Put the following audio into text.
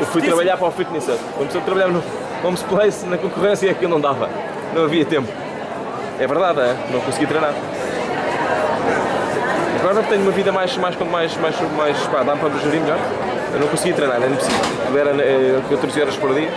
Eu fui trabalhar para o Fitness Hut. Comecei a trabalhar no Homes Place, na concorrência, que não dava. Não havia tempo. É verdade. É? Não consegui treinar. Agora tenho uma vida mais, mais, mais, mais, mais pá, dá-me para gerir melhor. Eu não consegui treinar, era impossível. Era 14 horas por dia.